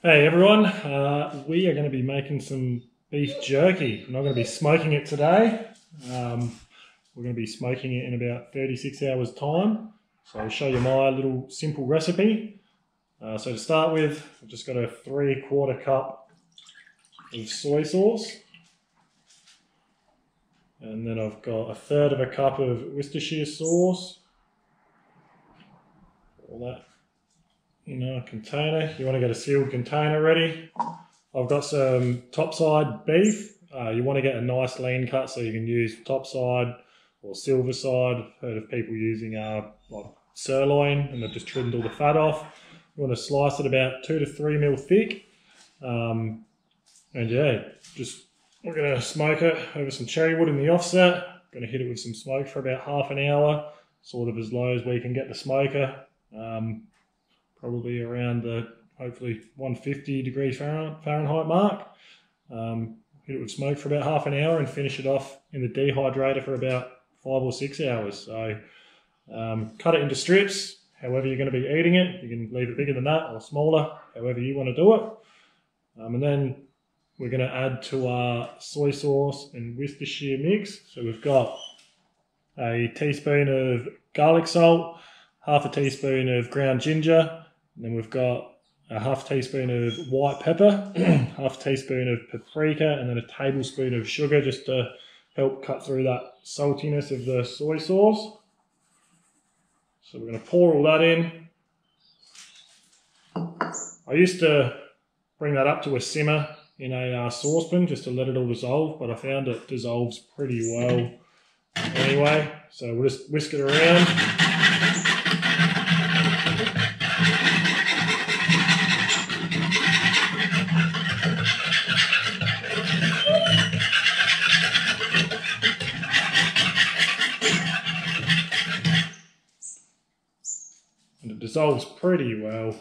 Hey everyone, uh, we are going to be making some beef jerky. I'm not going to be smoking it today. Um, we're going to be smoking it in about 36 hours time. So I'll show you my little simple recipe. Uh, so to start with, I've just got a three quarter cup of soy sauce. And then I've got a third of a cup of Worcestershire sauce. All that in a container. You want to get a sealed container ready. I've got some topside beef. Uh, you want to get a nice lean cut so you can use topside or silver side. I've heard of people using uh, like sirloin and they've just trimmed all the fat off. You want to slice it about two to three mil thick. Um, and yeah, just we're going to smoke it over some cherry wood in the offset. Going to hit it with some smoke for about half an hour, sort of as low as we can get the smoker. Um, probably around the hopefully 150 degrees Fahrenheit mark. Um, hit it with smoke for about half an hour and finish it off in the dehydrator for about five or six hours. So um, cut it into strips, however you're going to be eating it. You can leave it bigger than that or smaller, however you want to do it. Um, and then we're going to add to our soy sauce and Worcestershire mix. So we've got a teaspoon of garlic salt, half a teaspoon of ground ginger, and then we've got a half teaspoon of white pepper, half teaspoon of paprika, and then a tablespoon of sugar just to help cut through that saltiness of the soy sauce. So we're going to pour all that in. I used to bring that up to a simmer in a uh, saucepan just to let it all dissolve, but I found it dissolves pretty well anyway. So we'll just whisk it around. Dissolves pretty well.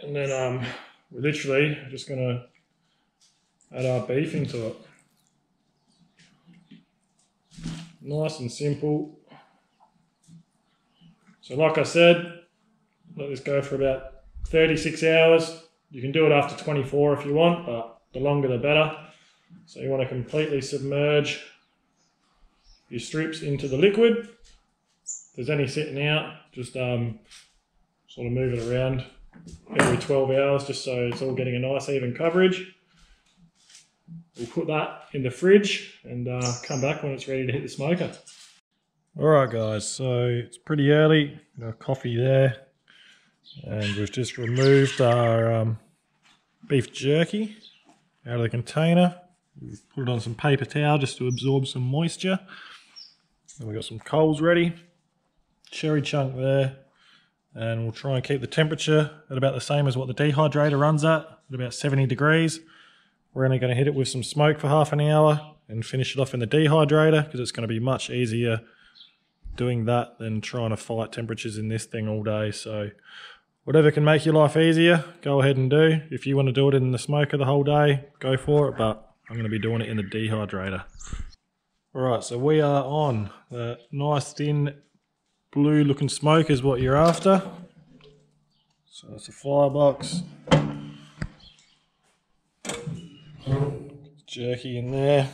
And then um, we're literally just going to add our beef into it. Nice and simple. So like I said, let this go for about 36 hours. You can do it after 24 if you want, but the longer the better. So you want to completely submerge your strips into the liquid there's any sitting out, just um, sort of move it around every 12 hours just so it's all getting a nice even coverage. We'll put that in the fridge and uh, come back when it's ready to hit the smoker. Alright guys, so it's pretty early, got coffee there and we've just removed our um, beef jerky out of the container. We've put it on some paper towel just to absorb some moisture. And we've got some coals ready cherry chunk there. And we'll try and keep the temperature at about the same as what the dehydrator runs at, at about 70 degrees. We're only going to hit it with some smoke for half an hour and finish it off in the dehydrator because it's going to be much easier doing that than trying to fight temperatures in this thing all day. So whatever can make your life easier, go ahead and do. If you want to do it in the smoker the whole day, go for it, but I'm going to be doing it in the dehydrator. All right, so we are on the nice thin blue looking smoke is what you're after. So it's a firebox. Jerky in there.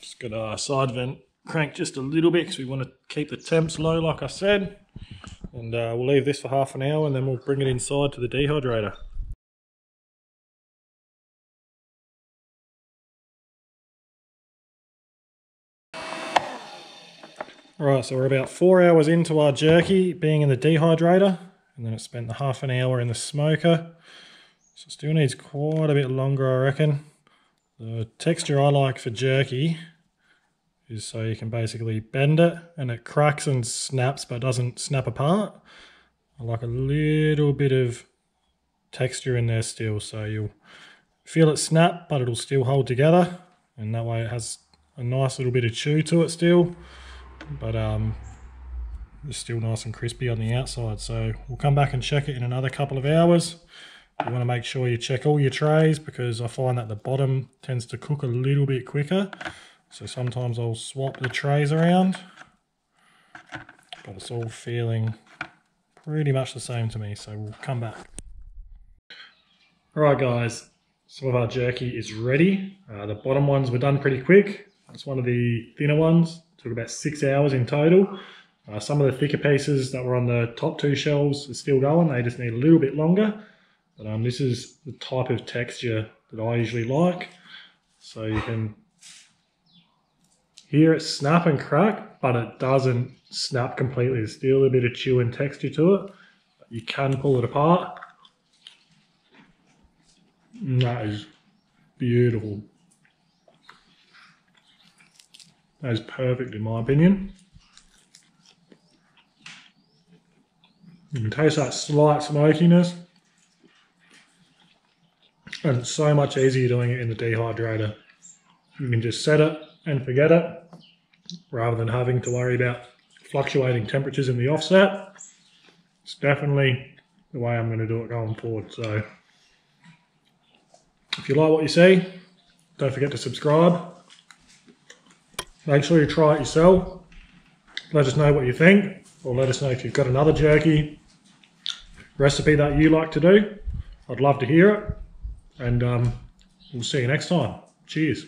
Just got our side vent crank just a little bit because we want to keep the temps low like I said. And uh, we'll leave this for half an hour and then we'll bring it inside to the dehydrator. Right, so we're about four hours into our jerky being in the dehydrator, and then it spent the half an hour in the smoker. So still needs quite a bit longer, I reckon. The texture I like for jerky is so you can basically bend it and it cracks and snaps but doesn't snap apart. I like a little bit of texture in there still so you'll feel it snap but it'll still hold together and that way it has a nice little bit of chew to it still but um, it's still nice and crispy on the outside. So we'll come back and check it in another couple of hours. You want to make sure you check all your trays because I find that the bottom tends to cook a little bit quicker. So sometimes I'll swap the trays around. But it's all feeling pretty much the same to me, so we'll come back. Alright guys, some of our jerky is ready. Uh, the bottom ones were done pretty quick. That's one of the thinner ones. Took about six hours in total. Uh, some of the thicker pieces that were on the top two shelves are still going. They just need a little bit longer. But um, this is the type of texture that I usually like. So you can hear it snap and crack, but it doesn't snap completely. There's still a bit of chew and texture to it. But you can pull it apart. And that is beautiful. That is perfect in my opinion. You can taste that slight smokiness. And it's so much easier doing it in the dehydrator. You can just set it and forget it rather than having to worry about fluctuating temperatures in the offset. It's definitely the way I'm going to do it going forward. So if you like what you see, don't forget to subscribe. Make sure you try it yourself. Let us know what you think, or let us know if you've got another jerky recipe that you like to do. I'd love to hear it. And um, we'll see you next time. Cheers.